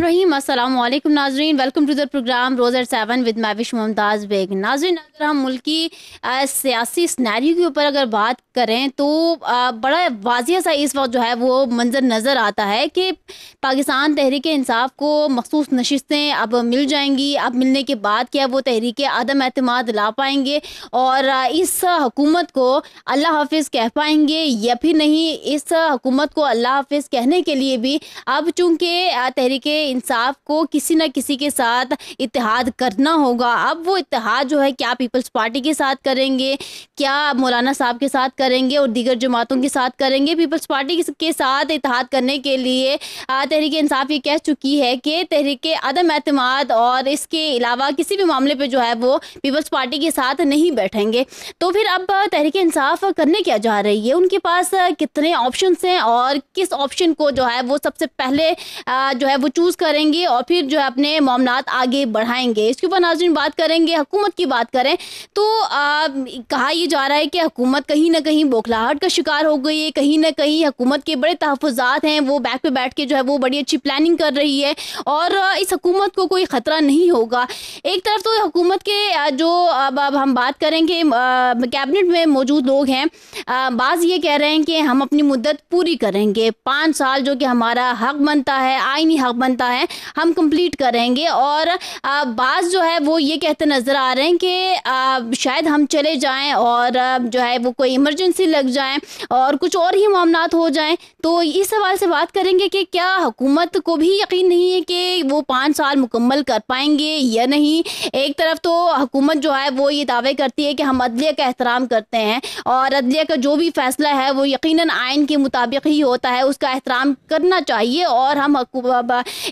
रहीम अस्सलाम नाजरीन। Welcome to the programme रोज़र सेवन विद मैविश मुमताज़ बेग। नाजरीन, अगर हम मुल्की सियासी स्नैरियो के ऊपर अगर बात करें तो बड़ा वाजिया सा इस वक्त जो है, वो मंजर नज़र आता है कि पाकिस्तान तहरीक इंसाफ को मखसूस नशस्तें अब मिल जाएँगी। अब मिलने के बाद क्या वो तहरीक आदम अतमाद ला पाएँगे और इस हुकूमत को अल्लाह हाफिज़ कह पाएँगे या फिर नहीं? इस हुकूमत को अल्लाह हाफिज़ कहने के लिए भी अब चूँकि तहरीक इंसाफ को किसी न किसी के साथ इतिहाद करना होगा, अब वो इतिहाद जो है, क्या पीपल्स पार्टी के साथ करेंगे? क्या मौलाना साहब के साथ करेंगे और दीगर जमातों के साथ करेंगे। पीपल्स पार्टी के साथ इतिहाद करने के लिए तहरीक इंसाफ ये कह चुकी है कि तहरीक अदम अतमाद और इसके अलावा किसी भी मामले पर जो है वो पीपल्स पार्टी के साथ नहीं बैठेंगे। तो फिर अब तहरीक इंसाफ करने क्या जा रही है? उनके पास कितने ऑप्शन हैं और किस ऑप्शन को जो है वो सबसे पहले जो है वो चूज़ करेंगे और फिर जो है अपने मामला आगे बढ़ाएँगे? इसके ऊपर नाजरीन बात करेंगे हुकूमत की बात करें तो आ, कहा यह जा रहा है कि हुकूमत कहीं ना कहीं बौखलाहट का शिकार हो गई है, कहीं ना कहीं हुकूमत के बड़े तहफ़ात हैं, वो बैक पे बैठ के जो है वो बड़ी अच्छी प्लानिंग कर रही है और इस हुकूमत को कोई ख़तरा नहीं होगा। एक तरफ़ तो हुकूमत के जो अब अब हम बात करेंगे कैबिनेट में मौजूद लोग हैं बाज़ ये कह रहे हैं कि हम अपनी मुद्दत पूरी करेंगे। पाँच साल जो कि हमारा हक बनता है आइनी हक बनता है, हम कंप्लीट करेंगे और बाज़ जो है वो ये कहते नज़र आ रहे हैं कि शायद हम चले जाएँ और जो है वो कोई इमरजेंसी लग जाए और कुछ और ही मामला हो जाए तो इस सवाल से बात करेंगे कि क्या हुकूमत को भी यकीन नहीं है कि वो पाँच साल मुकम्मल कर पाएँगे या नहीं। एक तरफ़ तो हुकूमत जो है, वो ये दावे करती है कि हम अदलिया का एहतराम करते हैं और अदलिया का जो भी फैसला है, वो यकीन आइन के मुताबिक ही होता है, उसका एहतराम करना चाहिए और हम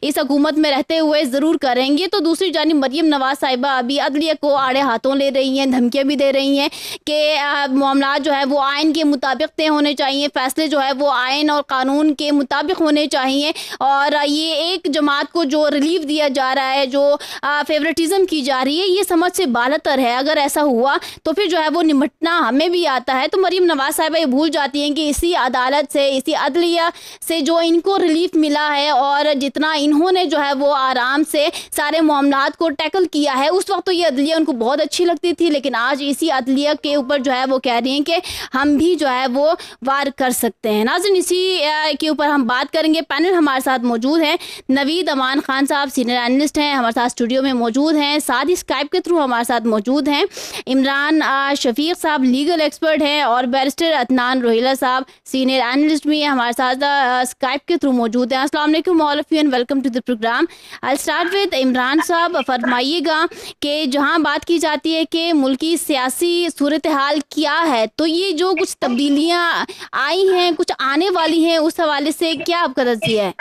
इस हुकूमत में रहते हुए ज़रूर करेंगे। तो दूसरी जानी मरीम नवाज़ साहिबा अभी अदलिया को आड़े हाथों ले रही हैं, धमकियाँ भी दे रही हैं कि मामला जो है, वो आइन के मुताबिक तय होने चाहिए। फ़ैसले जो है वो आयन और कानून के मुताबिक होने चाहिए। और ये एक जमात को जो रिलीफ दिया जा रहा है, जो फेवरेटिज़म की जा रही है, ये समझ से बालतर है। अगर ऐसा हुआ तो फिर जो है वो निमटना हमें भी आता है। तो मरीम नवाज़ साहिबा ये भूल जाती हैं कि इसी अदालत से, इसी अदलिया से जो इनको रिलीफ मिला है और जितना इन्होंने जो है वो आराम से सारे मामला को टैकल किया है, उस वक्त तो ये अदलिया उनको बहुत अच्छी लगती थी, लेकिन आज इसी अदलिया के ऊपर जो है वो कह रही हैं कि हम भी जो है वो वार कर सकते हैं। नाजिन, इसी के ऊपर हम बात करेंगे। पैनल हमारे साथ मौजूद हैं नवीद अमान खान साहब सीनियर एनलिस्ट हैं, हमारे साथ स्टूडियो में मौजूद हैं। साथ ही स्काइप के थ्रू हमारे साथ मौजूद हैं इमरान शफीक साहब लीगल एक्सपर्ट हैं और बैरिस्टर अतनान रोहिला साहब सीनियर एनलिस्ट भी हैं हमारे साथ स्काइप के थ्रू मौजूद हैं। असल all welcome to the program I start with Imran साहब। फरमाइएगा कि जहाँ बात की जाती है कि मुल्की सियासी सूरत हाल क्या है तो ये जो कुछ तब्दीलियाँ आई हैं, कुछ आने वाली हैं, उस हवाले से क्या आपका रजिया है?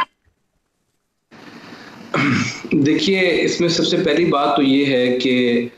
देखिए, इसमें सबसे पहली बात तो ये है कि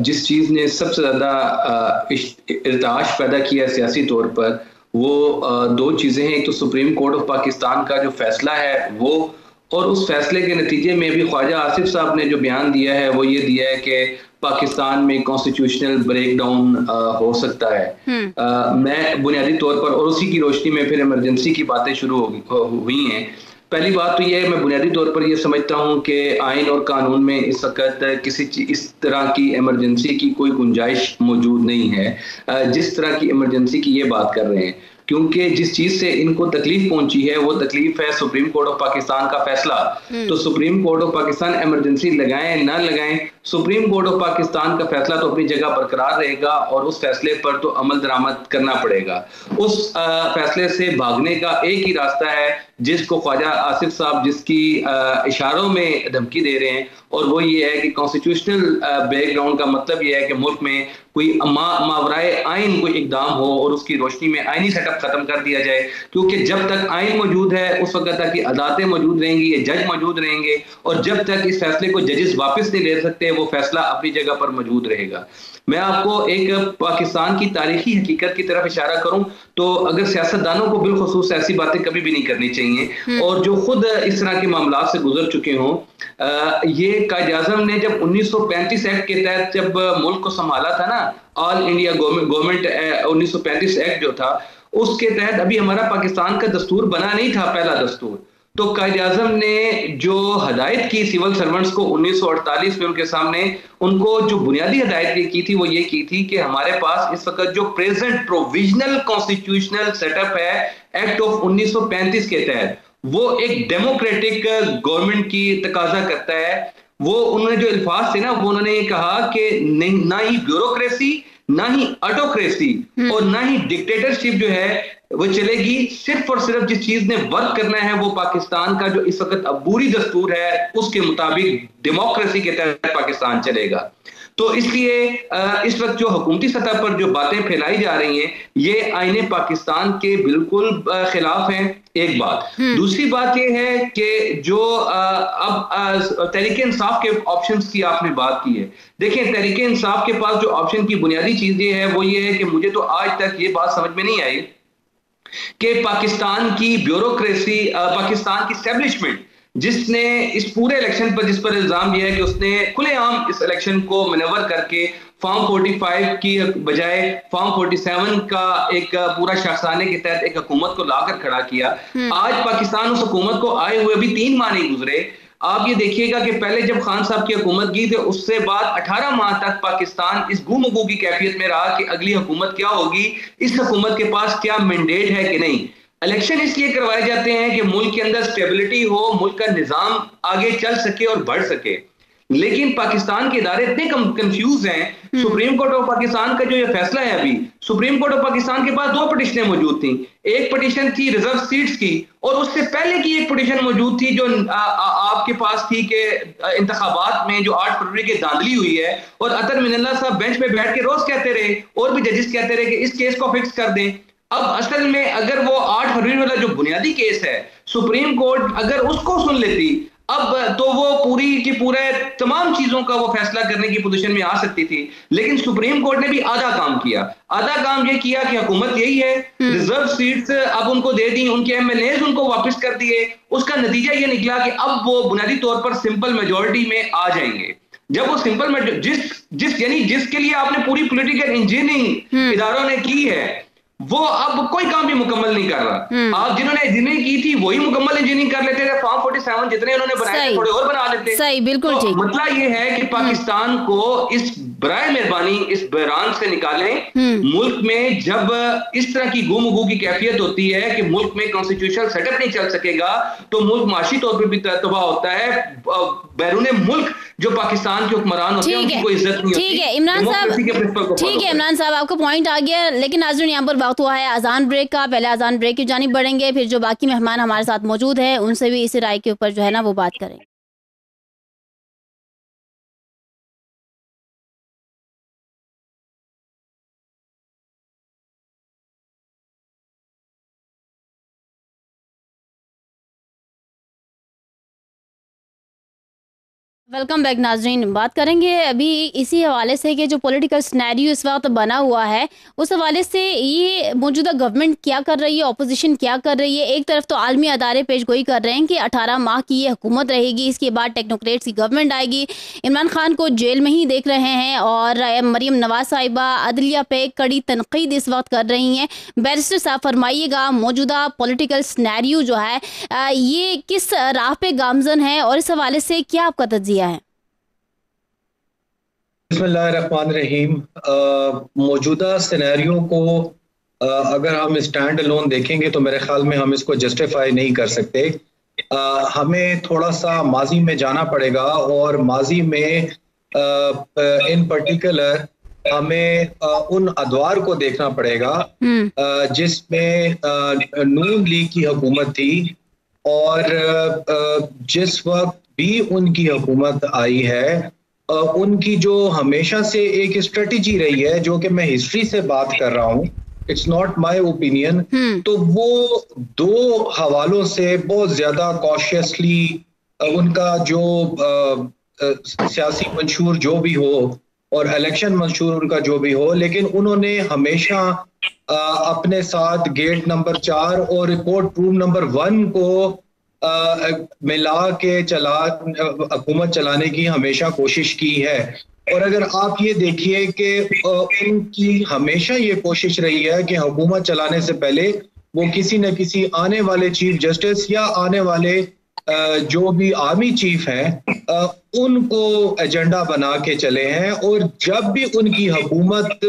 जिस चीज़ ने सबसे ज़्यादा इर्ताश पैदा किया सियासी तौर पर, वो दो चीज़ें हैं। एक तो सुप्रीम कोर्ट ऑफ़ पाकिस्तान का जो फैसला है, वो और उस फैसले के नतीजे में भी ख्वाजा आसिफ साहब ने जो बयान दिया है वो ये दिया है कि पाकिस्तान में कॉन्स्टिट्यूशनल ब्रेक डाउन हो सकता है। आ, हम्म। मैं बुनियादी तौर पर और उसी की रोशनी में फिर इमरजेंसी की बातें शुरू हो हुई हैं। पहली बात तो यह है मैं बुनियादी तौर पर यह समझता हूँ कि आइन और कानून में इस वक्त किसी इस तरह की इमरजेंसी की कोई गुंजाइश मौजूद नहीं है। जिस तरह की इमरजेंसी की ये बात कर रहे हैं। क्योंकि जिस चीज़ से इनको तकलीफ़ पहुँची है वो तकलीफ़ है सुप्रीम कोर्ट ऑफ़ पाकिस्तान का फैसला हम्म। तो supreme court of Pakistan emergency लगाएँ ना लगाएँ सुप्रीम कोर्ट ऑफ़ पाकिस्तान का फैसला तो अपनी जगह बरकरार रहेगा और उस फैसले पर तो अमल दरामद करना पड़ेगा उस फैसले से भागने का एक ही रास्ता है जिसको ख्वाजा आसिफ साहब जिसकी इशारों में धमकी दे रहे हैं और वो ये है कि कॉन्स्टिट्यूशनल बैकग्राउंड का मतलब ये है कि मुल्क में कोई मा, मावराए आइन कोई इकदाम हो और उसकी रोशनी में आइनी सेटअप खत्म कर दिया जाए क्योंकि जब तक आइन मौजूद है उस वक्त तक अदालतें मौजूद रहेंगी ये जज मौजूद रहेंगे और जब तक इस फैसले को जजेस वापस नहीं ले सकते वो फैसला अपनी जगह पर मौजूद रहेगा मैं आपको एक पाकिस्तान की तारीखी हकीकत की तरफ़ इशारा करूँ तो अगर सियासतदानों को बिलखसूस ऐसी बातें कभी भी नहीं करनी चाहिए हम्म। और जो खुद इस तरह के मामला से गुजर चुके हों ये कायद आज़म ने जब 1935 एक्ट के तहत जब मुल्क को संभाला था ना ऑल इंडिया गवर्नमेंट 1935 एक्ट जो था, उसके तहत अभी हमारा पाकिस्तान का दस्तूर बना नहीं था पहला दस्तूर। तो कायद आज़म ने जो हदायत की सिविल सर्वेंट्स को 1948 में उनके सामने, उनको जो बुनियादी हदायत की थी, वो ये की थी कि हमारे पास इस वक्त जो प्रेजेंट प्रोविजनल कॉन्स्टिट्यूशनल सेटअप है एक्ट ऑफ़ 1935 के तहत, वो एक डेमोक्रेटिक गवर्नमेंट की तकाजा करता है। वो उन्होंने जो अल्फाज थे ना वो उन्होंने ये कहा कि ना ही ब्यूरोक्रेसी ना ही ऑटोक्रेसी हम्म। और ना ही डिक्टेटरशिप जो है वो चलेगी सिर्फ़ और सिर्फ़ जिस चीज़ ने वर्क करना है वो पाकिस्तान का जो इस वक्त अबूरी दस्तूर है उसके मुताबिक डेमोक्रेसी के तहत पाकिस्तान चलेगा तो इसलिए इस वक्त जो हुकूमती सतह पर जो बातें फैलाई जा रही हैं ये आईने पाकिस्तान के बिल्कुल खिलाफ हैं एक बात हम्म। दूसरी बात यह है कि जो अब तहरीक इंसाफ के ऑप्शन की आपने बात की है देखिए तहरीक इंसाफ के पास जो ऑप्शन की बुनियादी चीज़ ये है वो ये है कि मुझे तो आज तक ये बात समझ में नहीं आई कि पाकिस्तान की ब्यूरोक्रेसी पाकिस्तान की स्टेब्लिशमेंट जिसने इस पूरे इलेक्शन पर जिस पर इल्ज़ाम दिया है कि उसने खुलेआम इस इलेक्शन को मनवर करके फॉर्म 45 की बजाय फॉर्म 47 का एक पूरा शासाने के तहत एक हुकूमत को लाकर खड़ा किया। हम्म। आज पाकिस्तान उस हुकूमत को आए हुए अभी तीन माह नहीं गुजरे। आप ये देखिएगा कि पहले जब खान साहब की हुकूमत की थी उससे बाद 18 माह तक पाकिस्तान इस गुमगू की कैफियत में रहा कि अगली हुकूमत क्या होगी इस हुकूमत के पास क्या मैंडेट है कि नहीं। इलेक्शन इसलिए करवाए जाते हैं कि मुल्क के अंदर स्टेबिलिटी हो मुल्क का निज़ाम आगे चल सके और बढ़ सके। लेकिन पाकिस्तान के इदारे इतने कंफ्यूज हैं। हम्म। सुप्रीम कोर्ट ऑफ़ पाकिस्तान का जो ये फैसला है अभी सुप्रीम कोर्ट ऑफ़ पाकिस्तान के पास दो पटिशनें मौजूद थी। एक पटिशन थी रिज़र्व सीट्स की और उससे पहले की एक पटिशन मौजूद थी जो आ, आ, आपके पास थी कि इंतबात में जो आठ फरवरी की धांधली हुई है और अतर मिनल्ला साहब बेंच पे बैठ के रोज कहते रहे और भी जजिस कहते रहे कि इस केस को फिक्स कर दें। अब असल में अगर वो आठ फरवरी वाला जो बुनियादी केस है सुप्रीम कोर्ट अगर उसको सुन लेती अब तो वो पूरी की पूरे तमाम चीज़ों का वो फैसला करने की पोजीशन में आ सकती थी लेकिन सुप्रीम कोर्ट ने भी आधा काम किया आधा काम ये किया कि हुकूमत यही है रिज़र्व हम्म। सीट्स अब उनको दे दी उनके एमएलए उनको वापस कर दिए उसका नतीजा ये निकला कि अब वो बुनियादी तौर पर सिंपल मेजोरिटी में आ जाएँगे जब वो सिंपल जिस जिस यानी जिसके लिए आपने पूरी पोलिटिकल इंजीनियरिंग। इधारों ने की है वो अब कोई काम भी मुकम्मल नहीं कर रहा। हम्म। आप जिन्होंने इंजीनियरिंग की थी वही मुकम्मल इंजीनियरिंग कर लेते थे। फॉर्म फोर्टी सेवन जितने उन्होंने बनाए थोड़े और बना लेते। सही बिल्कुल तो मतलब ये है कि पाकिस्तान को इस बरए मेहरबानी इस बहरान से निकालें। हम्म। मुल्क में जब इस तरह की गुमगू की कैफियत होती है कि मुल्क में कॉन्स्टिट्यूशनल सेटअप नहीं चल सकेगा तो मुल्क माशी तौर पर भी तबाह होता है। बैरून मुल्क जो पाकिस्तान के हुक्मरान होते हैं उनको इज़्ज़त नहीं ठीक है इमरान साहब ठीक है इमरान साहब आपका पॉइंट आ गया लेकिन नाजरन यहाँ पर वक्त हुआ है अजान ब्रेक का पहले अजान ब्रेक की जानी बढ़ेंगे फिर जो बाकी मेहमान हमारे साथ मौजूद है उनसे भी इसी राय के ऊपर जो है ना वो बात करेंगे वेलकम बैक नाजरीन बात करेंगे अभी इसी हवाले से कि जो पॉलिटिकल स्नैरियो इस वक्त बना हुआ है, उस हवाले से ये मौजूदा गवर्नमेंट क्या कर रही है अपोजिशन क्या कर रही है? एक तरफ़ तो आलमी अदारे पेश गोई कर रहे हैं कि 18 माह की ये हुकूमत रहेगी, इसके बाद टेक्नोक्रेट्स की गवर्नमेंट आएगी। इमरान खान को जेल में ही देख रहे हैं और मरीम नवाज़ साहिबा अदलिया पे कड़ी तनकीद इस वक्त कर रही हैं। बैरिस्टर साहब फरमाइएगा, मौजूदा पोलिटिकल स्नैरियो जो है ये किस राह पे गामजन है और इस हवाले से क्या आपका तजिया रहीम मौजूदा सिनेरियो को आ, अगर हम स्टैंड लोन देखेंगे तो मेरे ख्याल में हम इसको जस्टिफाई नहीं कर सकते आ, हमें थोड़ा सा माजी में जाना पड़ेगा और माजी में इन पर्टिकुलर हमें आ, उन अदवार को देखना पड़ेगा हम्म। जिसमें नून लीग की हुकूमत थी और जिस वक्त भी उनकी हुकूमत आई है उनकी जो हमेशा से एक स्ट्रेटेजी रही है जो कि मैं हिस्ट्री से बात कर रहा हूँ इट्स नॉट माय ओपिनियन तो वो दो हवालों से बहुत ज़्यादा कॉशियसली उनका जो सियासी मंशूर जो भी हो और इलेक्शन मंशूर उनका जो भी हो लेकिन उन्होंने हमेशा आ, अपने साथ गेट नंबर चार और रिपोर्ट रूम नंबर वन को मिला के चला हुकूमत चलाने की हमेशा कोशिश की है। और अगर आप ये देखिए कि उनकी हमेशा ये कोशिश रही है कि हुकूमत चलाने से पहले वो किसी न किसी आने वाले चीफ जस्टिस या आने वाले जो भी आर्मी चीफ हैं उनको एजेंडा बना के चले हैं। और जब भी उनकी हुकूमत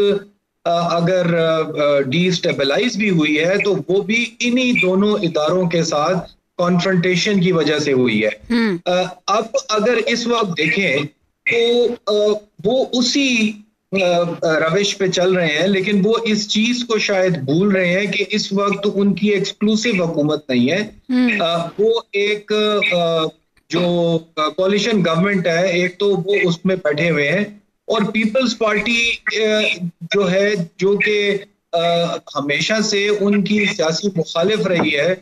अगर डिस्टेबलाइज भी हुई है तो वो भी इन्हीं दोनों इदारों के साथ कॉन्फ्रंटेशन की वजह से हुई है हम्म। अब अगर इस वक्त देखें तो वो उसी रविश पे चल रहे हैं लेकिन वो इस चीज़ को शायद भूल रहे हैं कि इस वक्त उनकी एक्सक्लूसिव हुकूमत नहीं है हम्म। वो एक जो कॉलिशन गवर्नमेंट है एक तो वो उसमें बैठे हुए हैं और पीपल्स पार्टी जो है जो कि हमेशा से उनकी सियासी मुखालिफ रही है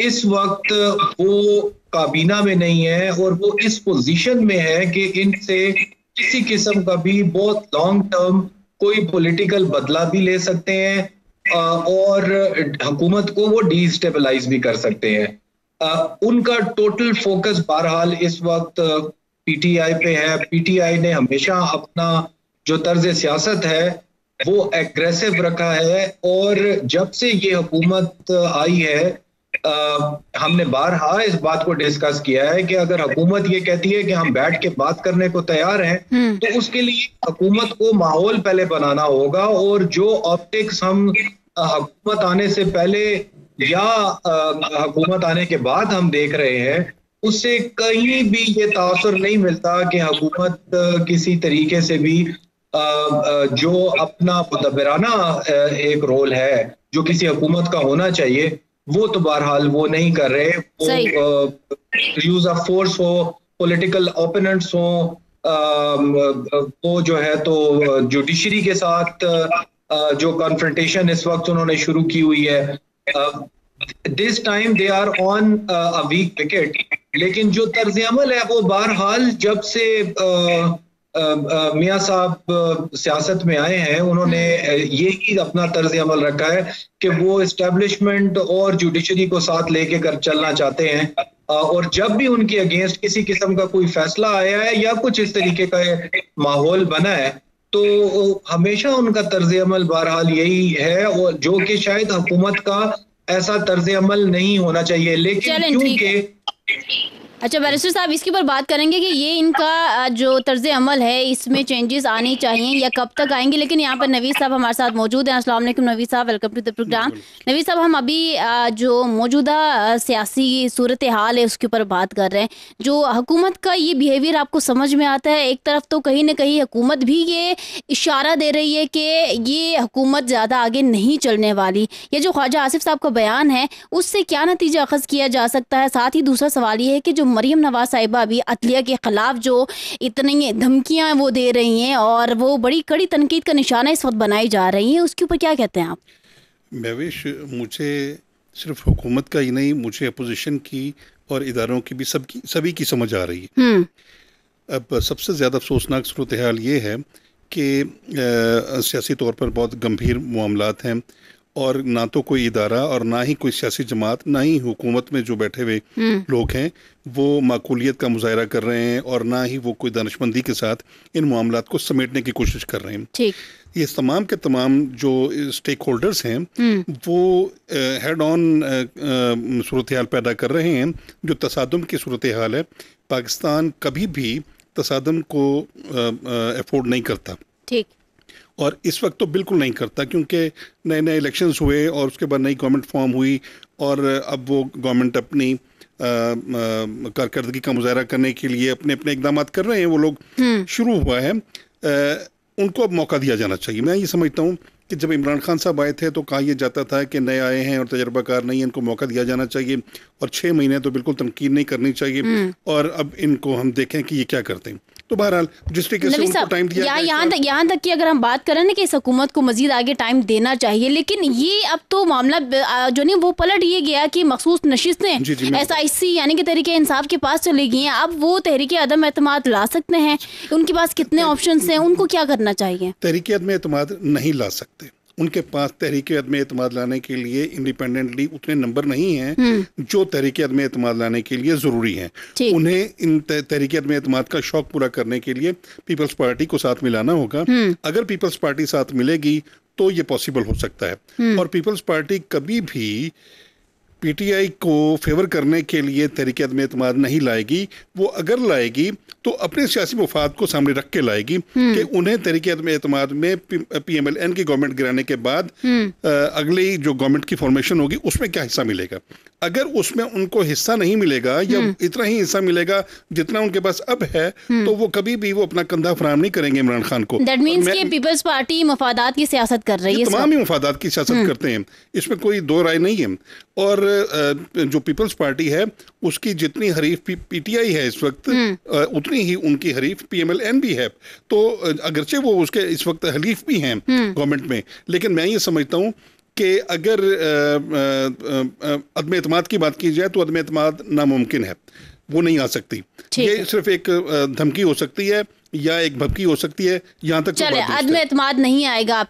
इस वक्त वो काबीना में नहीं है और वो इस पोजीशन में है कि इनसे किसी किस्म का भी बहुत लॉन्ग टर्म कोई पॉलिटिकल बदला भी ले सकते हैं और हुकूमत को वो डिस्टेबलाइज भी कर सकते हैं। उनका टोटल फोकस बहरहाल इस वक्त पीटीआई पे है। पीटीआई ने हमेशा अपना जो तर्ज सियासत है, वो एग्रेसिव रखा है और जब से ये हुकूमत आई है आ, हमने बारहा इस बात को डिस्कस किया है कि अगर हुकूमत ये कहती है कि हम बैठ के बात करने को तैयार हैं हम्म। तो उसके लिए हुकूमत को माहौल पहले बनाना होगा और जो ऑप्टिक्स हम हुकूमत आने से पहले या हुकूमत आने के बाद हम देख रहे हैं उससे कहीं भी ये तासर नहीं मिलता कि हुकूमत किसी तरीके से भी जो अपना मुदबराना एक रोल है जो किसी हुकूमत का होना चाहिए वो तो बहरहाल वो नहीं कर रहे। वो यूज़ ऑफ़ फोर्स हो पॉलिटिकल ओपोनेंट्स हो वो जो है तो जुडिशरी के साथ जो कॉन्फ्रेंटेशन इस वक्त उन्होंने शुरू की हुई है। This time they are on a weak wicket लेकिन जो तर्ज अमल है वो बहरहाल जब से uh, मियाँ साहब सियासत में आए हैं उन्होंने ये ही अपना तर्ज अमल रखा है कि वो इस्टेब्लिशमेंट और जुडिशरी को साथ लेके कर चलना चाहते हैं। और जब भी उनके अगेंस्ट किसी किस्म का कोई फैसला आया है या कुछ इस तरीके का माहौल बना है तो हमेशा उनका तर्ज अमल बहरहाल यही है और जो कि शायद हुकूमत का ऐसा तर्ज अमल नहीं होना चाहिए। लेकिन क्योंकि अच्छा बैरिस्टर साहब इसके ऊपर बात करेंगे कि ये इनका जो तर्ज अमल है इसमें चेंजेस आने चाहिए या कब तक आएँगे? लेकिन यहाँ पर नवीद साहब हमारे साथ मौजूद हैं। अस्सलाम वालेकुम नवीद साहब welcome to the program Naveed साहब हम अभी जो मौजूदा सियासी सूरत हाल है उसके ऊपर बात कर रहे हैं। जो हुकूमत का ये बिहेवियर आपको समझ में आता है एक तरफ़ तो कहीं ना कहीं हुकूमत भी ये इशारा दे रही है कि ये हुकूमत ज़्यादा आगे नहीं चलने वाली। ये जो ख्वाजा आसिफ साहब का बयान है उससे क्या नतीजा अखज़ किया जा सकता है? साथ ही दूसरा सवाल ये है कि जो मरीम नवाज़ साहिबा भी अतलिया के ख़िलाफ़ जो इतनी धमकियाँ वो दे रही हैं और वो बड़ी कड़ी तनकीद का निशाना इस वक्त बनाई जा रही हैं। उसके ऊपर क्या कहते हैं आप? महवेश मुझे सिर्फ़ हुकूमत का ही नहीं मुझे अपोजिशन की और इदारों की भी सबकी सभी की समझ आ रही है। हम्म। अब सबसे ज़्यादा अफसोसनाक सूरत हाल ये है कि सियासी तौर पर बहुत गंभीर मामला हैं। और ना तो कोई इदारा और ना ही कोई सियासी जमात ना ही हुकूमत में जो बैठे हुए हम्म। लोग हैं वो माकूलियत का मुजाहरा कर रहे हैं और ना ही वो कोई दानशमंदी के साथ इन मामला को समेटने की कोशिश कर रहे हैं ठीक ये तमाम के तमाम जो स्टेक होल्डर्स हैं हम्म। वो हेड ऑन सूरत हाल पैदा कर रहे हैं जो तसादम की सूरत हाल है पाकिस्तान कभी भी तसादम को अफोर्ड नहीं करता ठीक और इस वक्त तो बिल्कुल नहीं करता क्योंकि नए नए इलेक्शंस हुए और उसके बाद नई गवर्नमेंट फॉर्म हुई और अब वो गवर्नमेंट अपनी कारकर्दगी का मुजाहरा करने के लिए अपने अपने इकदाम कर रहे हैं वो लोग हम्म। शुरू हुआ है उनको अब मौका दिया जाना चाहिए मैं ये समझता हूँ कि जब इमरान खान साहब आए थे तो कहा यह जाता था कि नए आए हैं और तजर्बाकार नहीं है इनको मौका दिया जाना चाहिए और छः महीने तो बिल्कुल तनकीद नहीं करनी चाहिए हम्म। और अब इनको हम देखें कि ये क्या करते हैं तो बहरहाल जिस तरीके से उनको टाइम दिया यहाँ तक यहाँ तक कि अगर हम बात करें ना कि इस हुकूमत को मजीद आगे टाइम देना चाहिए लेकिन ये अब तो मामला जो नहीं वो पलट ये गया कि मखसूस नशिस्तें एस आई सी यानी कि तहरीक इंसाफ के पास चली गई हैं। अब वो तहरीक अदम अतमाद ला सकते हैं। उनके पास कितने ऑप्शन हैं? उनको क्या करना चाहिए? तहरीक अदम अतमाद नहीं ला सकते। उनके पास तहरीक अदम अतमाद लाने के लिए इंडिपेंडेंटली उतने नंबर नहीं हैं हम्म। जो तहरीक अदम अतमाद लाने के लिए ज़रूरी हैं। उन्हें इन तहरीक अदम अतमाद का शौक पूरा करने के लिए पीपल्स पार्टी को साथ मिलाना होगा। हम्म। अगर पीपल्स पार्टी साथ मिलेगी तो ये पॉसिबल हो सकता है। और पीपल्स पार्टी कभी भी पीटीआई को फेवर करने के लिए तरीके अदम अतमाद नहीं लाएगी। वो अगर लाएगी तो अपने सियासी मुफाद को सामने रख के लाएगी हम्म। कि उन्हें तरीके अदम अतमाद में पी एम एल एन की गवर्नमेंट गिराने के बाद हम्म। अगली जो गवर्नमेंट की फॉर्मेशन होगी उसमें क्या हिस्सा मिलेगा? अगर उसमें उनको हिस्सा नहीं मिलेगा या हम्म। इतना ही हिस्सा मिलेगा जितना उनके पास अब है तो वो कभी भी वो अपना कंधा फराम नहीं करेंगे इमरान खान को। पीपल्स पार्टी मफादात की सियासत कर रही है तमाम ही मफादात की सियासत करते हैं। इसमें कोई दो राय नहीं है। और जो पीपल्स पार्टी है उसकी जितनी हरीफ पीटीआई है इस वक्त हम्म। उतनी ही उनकी हरीफ पीएमएलएन भी है। तो अगरचे वो उसके इस वक्त हलीफ भी हैं हम्म। गवर्नमेंट में। लेकिन मैं ये समझता हूँ कि अगर अदम अतमाद की बात की जाए तो अदम अतमाद नामुमकिन है। वो नहीं आ सकती। ये सिर्फ़ एक धमकी हो सकती है या एक भपकी हो सकती है यहाँ तक चले अदम अतमाद नहीं आएगा।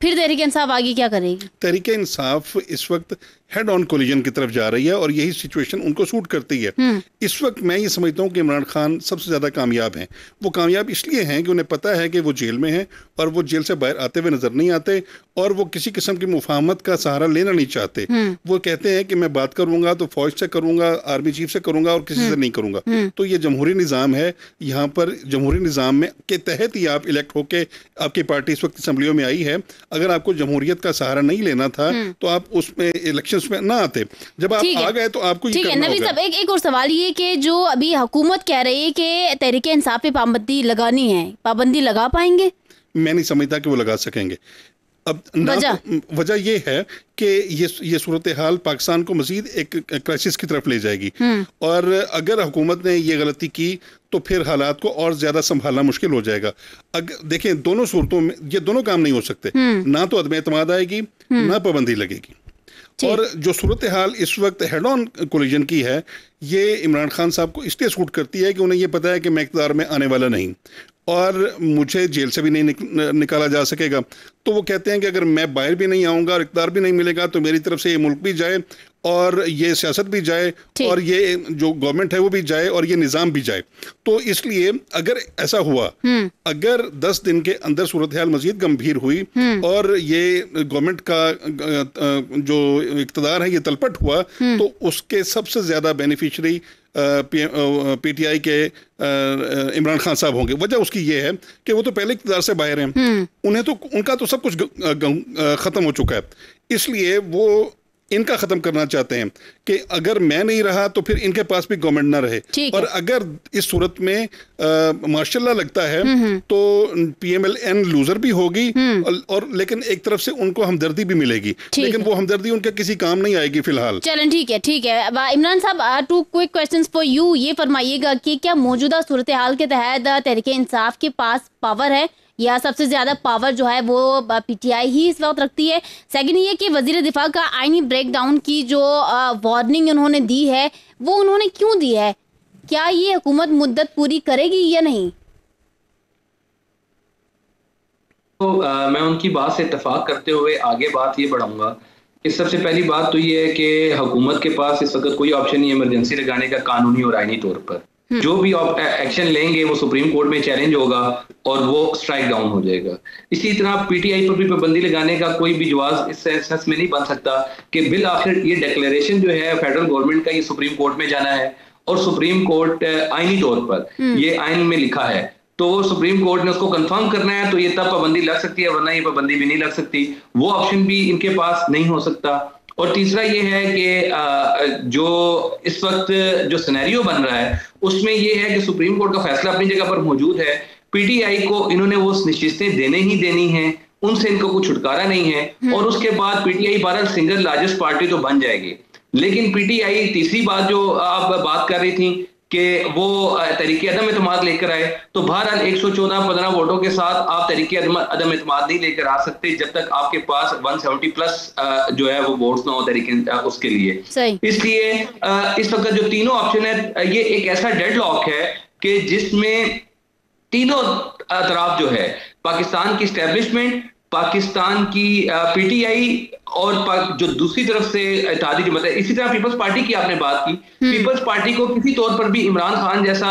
फिर तहरीक इंसाफ आगे क्या करेगी? तहरीक इंसाफ इस वक्त हेड ऑन कोलिजन की तरफ़ जा रही है और यही सिचुएशन उनको सूट करती है। हम्म। इस वक्त मैं ये समझता हूँ कि इमरान खान सबसे ज़्यादा कामयाब हैं। वो कामयाब इसलिए हैं कि उन्हें पता है कि वो जेल में हैं और वो जेल से बाहर आते हुए नज़र नहीं आते और वो किसी किस्म की मुफाहमत का सहारा लेना नहीं चाहते। हम्म। वो कहते हैं कि मैं बात करूँगा तो फौज से करूँगा आर्मी चीफ से करूँगा और किसी से हम्म। नहीं करूँगा। तो ये जमहूरी निज़ाम है। यहाँ पर जमहूरी निज़ाम में के तहत ही आप इलेक्ट होके आपकी पार्टी इस वक्त असम्बलियों में आई है। अगर आपको जमहूरियत का सहारा नहीं लेना था तो आप उसमें इलेक्शन में ना आते। जब आप आ गए तो आपको ठीक है नबी साहब एक एक और सवाल ये कि जो अभी हुकूमत कह रही है कि तहरीके इंसाफ पे पाबंदी लगानी है पाबंदी लगा पाएँगे? मैं नहीं समझता कि वो लगा सकेंगे। अब वजह? वजह ये है कि ये ये सूरत हाल पाकिस्तान को मजीद एक क्राइसिस की तरफ़ ले जाएगी। हम्म। और अगर हुकूमत ने ये गलती की तो फिर हालात को और ज़्यादा संभालना मुश्किल हो जाएगा। अगर देखें दोनों सूरतों में ये दोनों काम नहीं हो सकते। हम्म। ना तो अदम एतमाद आएगी हम्म। ना पाबंदी लगेगी। और जो सूरत हाल इस वक्त हेड ऑन कोलिजन की है ये इमरान खान साहब को इसलिए सूट करती है कि उन्हें ये पता है कि मैं इकतदार में आने वाला नहीं। और मुझे जेल से भी नहीं निक, निकाला जा सकेगा। तो वो कहते हैं कि अगर मैं बाहर भी नहीं आऊँगा और इकदार भी नहीं मिलेगा तो मेरी तरफ़ से ये मुल्क भी जाए और ये सियासत भी जाए और ये जो गवर्नमेंट है वो भी जाए और ये निज़ाम भी जाए तो इसलिए अगर ऐसा हुआ हम्म। अगर दस दिन के अंदर सूरत हाल मजीद गंभीर हुई हम्म। और ये गवर्नमेंट का जो इकतदार है ये तलपट हुआ हम्म। तो उसके सबसे ज़्यादा बेनिफिशरी पीटीआई के इमरान खान साहब होंगे वजह उसकी ये है कि वो तो पहले इकतदार से बाहर हैं उन्हें तो उनका तो सब कुछ ख़त्म हो चुका है इसलिए वो इनका खत्म करना चाहते हैं कि अगर मैं नहीं रहा तो फिर इनके पास भी गवर्नमेंट ना रहे। और अगर इस सूरत में माशाल्लाह लगता है हम्म, हम्म। तो पीएमएलएन लूजर भी होगी हम्म। और, और लेकिन एक तरफ़ से उनको हमदर्दी भी मिलेगी। लेकिन वो हमदर्दी उनके किसी काम नहीं आएगी फ़िलहाल। चलें ठीक है ठीक है। इमरान साहब two quick questions for you ये फरमाइएगा कि क्या मौजूदा सूरत हाल के तहत तहरीक इंसाफ के पास पावर है? या सबसे ज़्यादा पावर जो है वो पीटीआई ही इस वक्त रखती है। सेकंड ये कि वज़ीर दिफा का आइनी ब्रेकडाउन की जो वार्निंग उन्होंने दी है वो उन्होंने क्यों दी है? क्या ये हुकूमत मुद्दत पूरी करेगी या नहीं? तो आ, मैं उनकी बात से इतफाक करते हुए आगे बात ये बढ़ाऊँगा कि सबसे पहली बात तो ये है कि हुकूमत के पास इस वक्त कोई ऑप्शन नहीं इमरजेंसी लगाने का कानूनी और आईनी तौर पर। जो भी एक्शन लेंगे वो सुप्रीम कोर्ट में चैलेंज होगा और वो स्ट्राइक डाउन हो जाएगा। इसी तरह पीटीआई पर भी पाबंदी लगाने का कोई भी जवाब इस सेंस में नहीं बन सकता कि बिल आखिर ये डिक्लेरेशन जो है फेडरल गवर्नमेंट का ये सुप्रीम कोर्ट में जाना है और सुप्रीम कोर्ट आईनी तौर पर हम्म। ये आइन में लिखा है। तो सुप्रीम कोर्ट ने उसको कंफर्म करना है तो ये तब पाबंदी लग सकती है वरना ये पाबंदी भी नहीं लग सकती। वो ऑप्शन भी इनके पास नहीं हो सकता। और तीसरा ये है कि जो इस वक्त जो सिनेरियो बन रहा है उसमें ये है कि सुप्रीम कोर्ट का फैसला अपनी जगह पर मौजूद है पीटीआई को इन्होंने वो निश्चितें देने ही देनी है उनसे इनको कोई छुटकारा नहीं है हम्म। और उसके बाद पीटीआई बारह सिंगल लार्जेस्ट पार्टी तो बन जाएगी लेकिन पीटीआई तीसरी बात जो आप बात कर रही थी कि वो तरीके अदम अतमाद लेकर आए। तो बहरहाल एक सौ चौदह पंद्रह वोटों के साथ आप तरीके अदम अतमाद नहीं लेकर आ सकते जब तक आपके पास वन सेवेंटी प्लस जो है वो वोट्स ना हो तरीके उसके लिए। इसलिए इस वक्त जो तीनों ऑप्शन है ये एक ऐसा डेड लॉक है कि जिसमें तीनों तरफ़ जो है पाकिस्तान की स्टैब्लिशमेंट पाकिस्तान की पीटीआई और जो दूसरी तरफ़ से इतिहादी जमात है इसी तरह पीपल्स पार्टी की आपने बात की पीपल्स हम्म। पार्टी को किसी तौर पर भी इमरान खान जैसा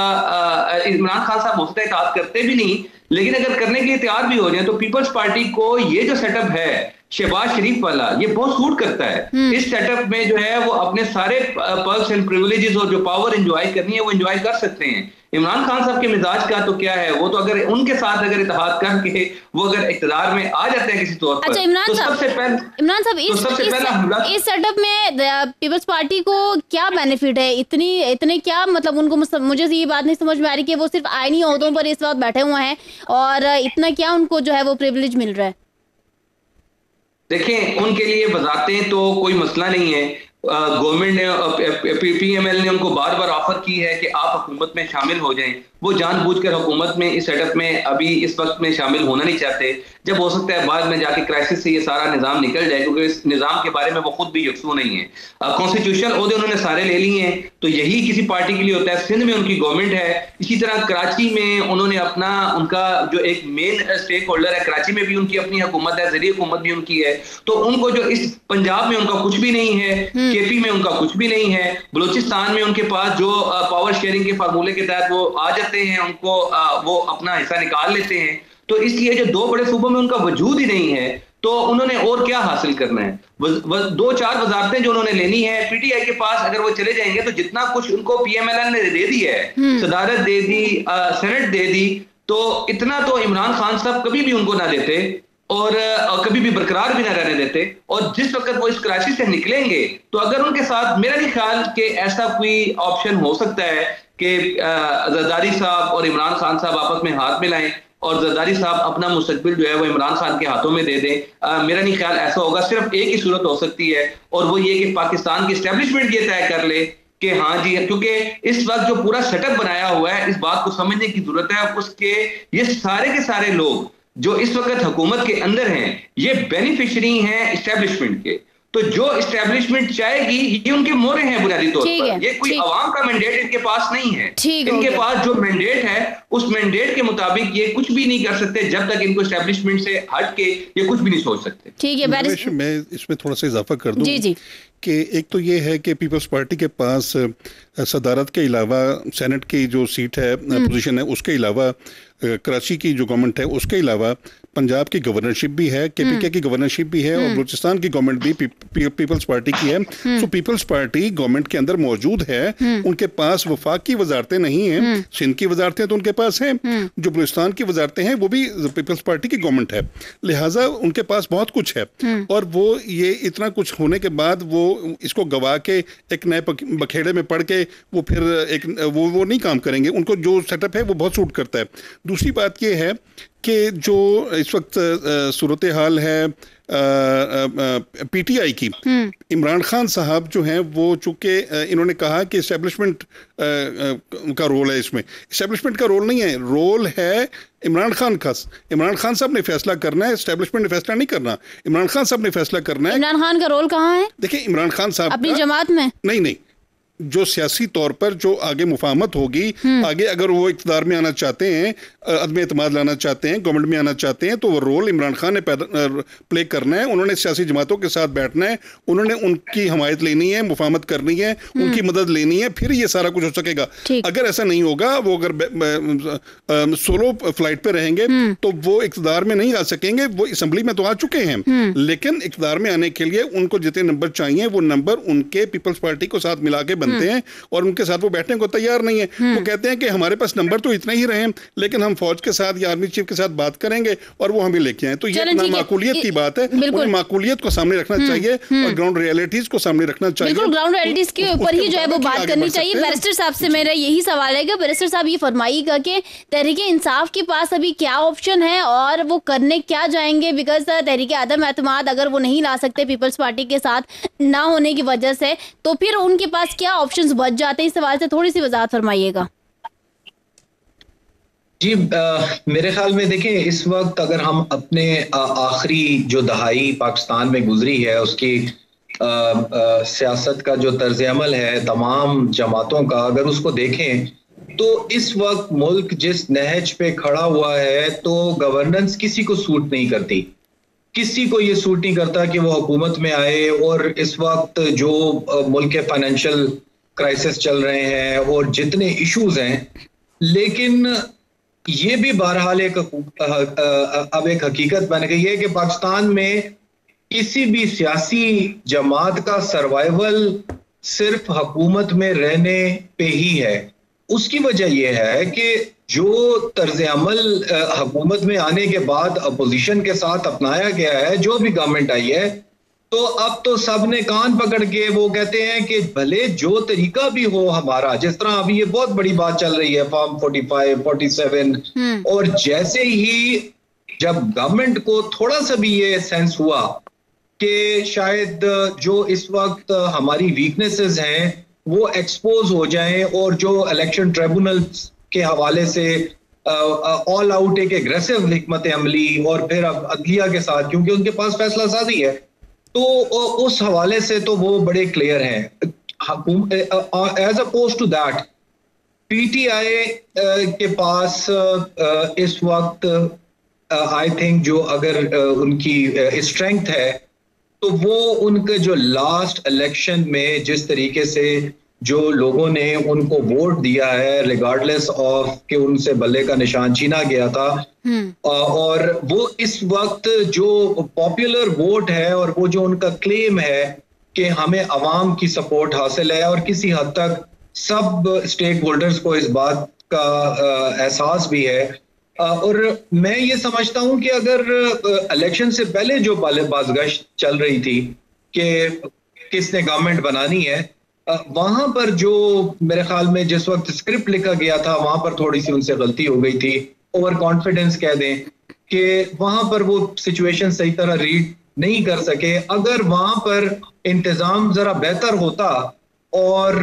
इमरान खान साहब हो सकता करते भी नहीं लेकिन अगर करने के लिए तैयार भी हो जाए तो पीपल्स पार्टी को ये जो सेटअप है शहबाज शरीफ वाला ये बहुत सूट करता है हम्म। इस सेटअप में जो है वो अपने सारे पर्स एंड प्रिविलेजेस और जो पावर एंजॉय करनी है वो एंजॉय कर सकते हैं इमरान खान साहब के मिजाज का तो क्या है? वो तो अगर उनके साथ अगर इतिहाद करके वो अगर इकतदार में आ जाते हैं किसी तौर पर अच्छा इमरान तो सबसे पहले इमरान साहब इस, तो इस, पहला इस सेटअप में पीपल्स पार्टी को क्या बेनिफिट है? इतनी इतने क्या मतलब उनको मुझे ये बात नहीं समझ में आ रही कि वो सिर्फ़ आईनी अहदों पर इस वक्त बैठे हुए हैं और इतना क्या उनको जो है वो प्रिविलेज मिल रहा है? देखें उनके लिए बताते तो कोई मसला नहीं है। गवर्नमेंट ने पीएमएल ने उनको बार बार ऑफ़र की है कि आप हुकूमत में शामिल हो जाएँ। वो जानबूझकर हुकूमत में इस सेटअप में अभी इस वक्त में शामिल होना नहीं चाहते। जब हो सकता है बाद में जाके क्राइसिस से ये सारा निज़ाम निकल जाए क्योंकि इस निज़ाम के बारे में वो खुद भी यकसू नहीं है। कॉन्स्टिट्यूशन अहदे उन्होंने सारे ले लिए हैं तो यही किसी पार्टी के लिए होता है। सिंध में उनकी गवर्नमेंट है इसी तरह कराची में उन्होंने अपना उनका जो एक मेन स्टेक होल्डर है कराची में भी उनकी अपनी हुकूमत है ज़रिए हुकूमत भी उनकी है। तो उनको जो इस पंजाब में उनका कुछ भी नहीं है केपी हम्म। में उनका कुछ भी नहीं है बलोचिस्तान में उनके पास जो पावर शेयरिंग के फार्मूले के तहत वो आ जाते हैं उनको वो अपना हिस्सा निकाल लेते हैं तो इसलिए जो दो बड़े सूबों में उनका वजूद ही नहीं है तो उन्होंने और क्या हासिल करना है वज, वज, दो चार वजारतें जो उन्होंने लेनी है पीटीआई के पास अगर वो चले जाएँगे तो जितना कुछ उनको पीएमएलएन ने दे दी है हम्म। सदारत दे दी सेनेट दे दी तो इतना तो इमरान खान साहब कभी भी उनको ना देते और कभी भी बरकरार भी ना रहने देते और जिस वक्त वो इस क्राइसिस से निकलेंगे तो अगर उनके साथ मेरा नहीं ख्याल कि ऐसा कोई ऑप्शन हो सकता है कि जरदारी साहब और इमरान खान साहब आपस में हाथ मिलाएँ और जरदारी साहब अपना मुस्तबिल जो है वो इमरान खान के हाथों में दे दें। मेरा नहीं ख्याल ऐसा होगा, सिर्फ़ एक ही सूरत हो सकती है और वो ये कि पाकिस्तान की स्टैब्लिशमेंट ये तय कर ले कि हाँ जी, क्योंकि इस वक्त जो पूरा सेटअप बनाया हुआ है, इस बात को समझने की ज़रूरत है, उसके ये सारे के सारे लोग जो इस वक्त हुकूमत के अंदर हैं, ये बेनिफिशरी हैं इस्टेब्लिशमेंट के। तो जो इस्टेब्लिशमेंट चाहेगी ये उनके मोरे हैं बुनियादी तौर पर। ये कोई अवाम का मैंडेट इनके पास नहीं है। इनके पास जो मैंडेट है उस मैंडेट के मुताबिक ये कुछ भी नहीं कर सकते जब तक इनको इस्टेब्लिशमेंट से हट के ये कुछ भी नहीं सोच सकते। ठीक है बारिश मैं इसमें थोड़ा सा इजाफा कर दूँ जी जी। कि एक तो ये है कि पीपल्स पार्टी के पास सदारत के अलावा सेनेट की जो सीट है पोजीशन हम्म। है उसके अलावा कराची की जो गवर्नमेंट है उसके अलावा पंजाब की गवर्नरशिप भी है के पी के गवर्नरशिप भी है और हम्म। बलूचिस्तान की गवर्नमेंट भी पीपल्स पार्टी की है। तो पीपल्स पार्टी गवर्नमेंट के अंदर मौजूद है। हम्म। उनके पास वफाक की वजारतें नहीं है। सिंध की वजारतें तो उनके पास हैं। जो बलूचिस्तान की वजारतें हैं वो भी पीपल्स पार्टी की गवर्नमेंट है। लिहाजा उनके पास बहुत कुछ है। और वो ये इतना कुछ होने के बाद वो इसको गवा के एक नए बखेड़े में पढ़ के वो फिर एक वो वो नहीं काम करेंगे। उनको जो सेटअप है वो बहुत सूट करता है। दूसरी बात ये है कि जो इस वक्त सूरत हाल है पीटीआई की हम्म। इमरान खान साहब जो हैं वो चूँकि इन्होंने कहा कि इस्टेब्लिशमेंट का रोल है इसमें। इस्टेब्लिशमेंट का रोल नहीं है रोल है इमरान खान का। इमरान खान साहब ने फैसला करना है इस्टेब्लिशमेंट ने फैसला नहीं करना। इमरान खान साहब ने फैसला करना है। इमरान खान का रोल कहाँ है? देखिए इमरान खान साहब अपनी जमात में? नहीं नहीं। जो सियासी तौर पर जो आगे मुफामत होगी हम्म। आगे अगर वो इकतदार में आना चाहते हैं अदम अतमाद लाना चाहते हैं गवर्नमेंट में आना चाहते हैं तो वो रोल इमरान खान ने प्ले करना है उन्होंने सियासी जमातों के साथ बैठना है उन्होंने उनकी हमायत लेनी है मुफामत करनी है हम्म। उनकी मदद लेनी है फिर ये सारा कुछ हो सकेगा अगर ऐसा नहीं होगा वो अगर सोलो फ़्लाइट पर रहेंगे हम्म। तो वो इकतदार में नहीं आ सकेंगे वो असम्बली में तो आ चुके हैं लेकिन इकतदार में आने के लिए उनको जितने नंबर चाहिए वो नंबर उनके पीपल्स पार्टी को साथ मिला के बनते हम्म। हैं और उनके साथ वो बैठने को तैयार नहीं है। हम्म। वो कहते हैं कि हमारे पास नंबर तो इतने ही रहे लेकिन हम फौज के साथ या आर्मी चीफ के साथ बात करेंगे और वो हमें लेके आए। तो ये माकूलियत की बात है। माकूलियत को सामने रखना हम्म, चाहिए और ग्राउंड रियलिटीज को सामने रखना चाहिए। ग्राउंड रियलिटीज के ऊपर ही जो है वो बात करनी चाहिए। बैरिस्टर साहब से मेरा यही सवाल है कि बैरिस्टर साहब ये फरमाइएगा कि तहरीक इंसाफ के पास अभी क्या ऑप्शन है और वो करने क्या जाएँगे? बिकॉज़ तहरीक आदम एतमाद अगर वो नहीं ला सकते पीपल्स पार्टी के साथ ना होने की वजह से तो फिर उनके पास क्या ऑप्शंस बच जाते हैं इस सवाल से थोड़ी सी वजाहत फरमाइएगा। जी आ, मेरे ख्याल में देखें इस वक्त अगर हम अपने आखिरी जो दहाई पाकिस्तान में गुजरी है उसकी सियासत का जो तर्ज अमल है तमाम जमातों का अगर उसको देखें तो इस वक्त मुल्क जिस नहज पे खड़ा हुआ है तो गवर्नेंस किसी को सूट नहीं करती। किसी को ये सूट नहीं करता कि वो हुकूमत में आए और इस वक्त जो मुल्क के फाइनेंशियल क्राइसिस चल रहे हैं और जितने इश्यूज़ हैं, लेकिन ये भी बहरहाल एक, अब एक हकीकत बन गई है कि पाकिस्तान में किसी भी सियासी जमात का सर्वाइवल सिर्फ़ हुकूमत में रहने पे ही है। उसकी वजह यह है कि जो तर्ज अमल हुकूमत में आने के बाद अपोजिशन के साथ अपनाया गया है, जो भी गवर्नमेंट आई है तो अब तो सबने कान पकड़ के वो कहते हैं कि भले जो तरीका भी हो हमारा जिस तरह अभी ये बहुत बड़ी बात चल रही है फॉर्म 45, 47 और जैसे ही जब गवर्नमेंट को थोड़ा सा भी ये सेंस हुआ कि शायद जो इस वक्त हमारी वीकनेसेस हैं वो एक्सपोज हो जाएँ और जो इलेक्शन ट्रिब्यूनल के हवाले से ऑल आउट एक एग्रेसिव हमत अमली और फिर अब अदलिया के साथ क्योंकि उनके पास फैसला साजी है। तो उस हवाले से तो वो बड़े क्लियर हैं। As oppose to that PTI के पास इस वक्त आई थिंक जो अगर उनकी स्ट्रेंथ है तो वो उनके जो लास्ट इलेक्शन में जिस तरीके से जो लोगों ने उनको वोट दिया है रिगार्डलेस ऑफ़ कि उनसे बल्ले का निशान छीना गया था हम्म। और वो इस वक्त जो पॉपुलर वोट है और वो जो उनका क्लेम है कि हमें आवाम की सपोर्ट हासिल है और किसी हद तक सब स्टेक होल्डर्स को इस बात का एहसास भी है और मैं ये समझता हूँ कि अगर इलेक्शन से पहले जो बाजगश चल रही थी कि किसने गवर्नमेंट बनानी है वहाँ पर जो मेरे ख्याल में जिस वक्त स्क्रिप्ट लिखा गया था वहाँ पर थोड़ी सी उनसे गलती हो गई थी। ओवर कॉन्फिडेंस कह दें कि वहाँ पर वो सिचुएशन सही तरह रीड नहीं कर सके। अगर वहाँ पर इंतज़ाम जरा बेहतर होता और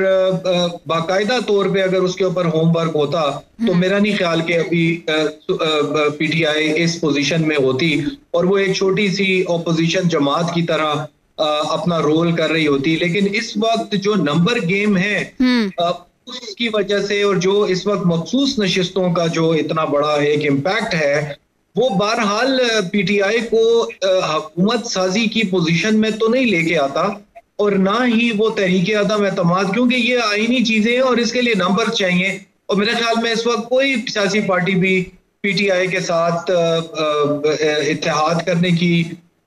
बाकायदा तौर पे अगर उसके ऊपर होमवर्क होता तो हम्म। मेरा नहीं ख्याल कि अभी पीटीआई इस पोजीशन में होती। और वो एक छोटी सी ऑपोजिशन जमात की तरह अपना रोल कर रही होती लेकिन इस वक्त जो नंबर गेम है हम्म। उसकी वजह से और जो इस वक्त मखसूस नशस्तों का जो इतना बड़ा एक इम्पैक्ट है वो बहरहाल पीटीआई को हुकूमत साजी की पोजीशन में तो नहीं लेके आता और ना ही वो तहरीक आदम एतमाद क्योंकि ये आईनी चीज़ें हैं और इसके लिए नंबर चाहिए और मेरे ख्याल में इस वक्त कोई सियासी पार्टी भी पीटीआई के साथ इतिहाद करने की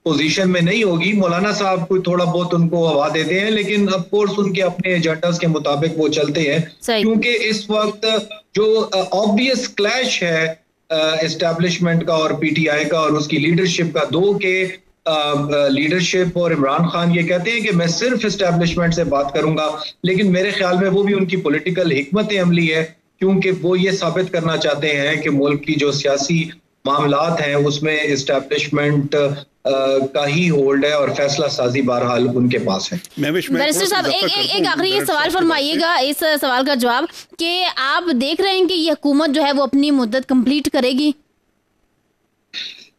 पोजीशन में नहीं होगी। मौलाना साहब कोई थोड़ा बहुत उनको हवा देते हैं लेकिन ऑफ़ कोर्स उनके अपने एजेंडास के मुताबिक वो चलते हैं। क्योंकि इस वक्त जो ऑब्वियस क्लैश है एस्टेब्लिशमेंट का और पीटीआई का और उसकी लीडरशिप का दो के लीडरशिप और इमरान खान ये कहते हैं कि मैं सिर्फ़ इस्टेब्लिशमेंट से बात करूँगा लेकिन मेरे ख्याल में वो भी उनकी पोलिटिकल हमत अमली है क्योंकि वो ये साबित करना चाहते हैं कि मुल्क की जो सियासी मामलात हैं उसमें इस्टेब्लिशमेंट का ही होल्ड है और फैसला साजी बहरहाल उनके पास है। बैरिस्टर साहब एक एक, एक आखिरी ये सवाल फरमाइएगा इस सवाल का जवाब कि आप देख रहे हैं कि ये हुकूमत जो है वो अपनी मुद्दत कंप्लीट करेगी?